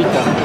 いた。